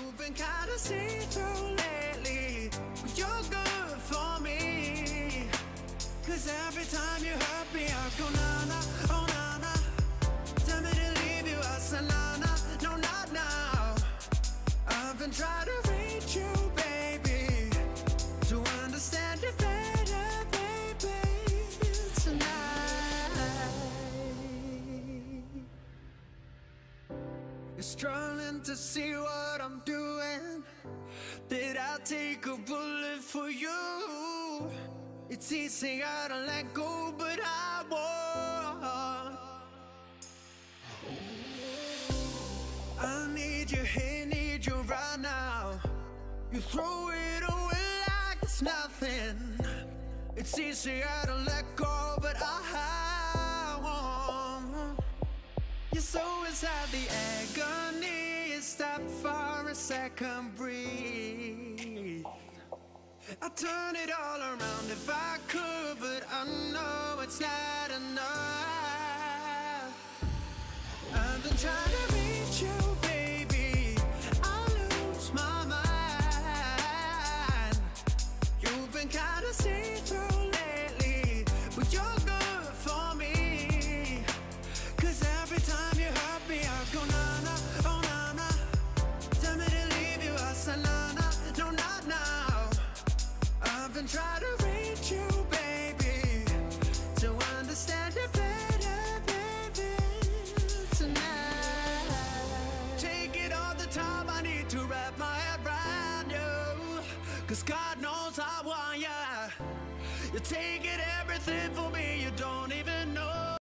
You've been kinda see-through lately, you're good for me. Cause every time you hurt me, I go na-na, oh na-na. Tell me to leave you, I no not now. I've been trying to You're struggling to see what I'm doing. Did I take a bullet for you? It's easy, I don't let go, but I won't. I need you here, need you right now. You throw it away like it's nothing. It's easy, I don't let go, but I You're the agony. Stop for a second, breathe. I'd turn it all around if I could, but I know it's not even try to reach you, baby, to understand you better, baby. Tonight, take it all the time I need to wrap my head around you, cause God knows I want ya. You take it everything for me, you don't even know.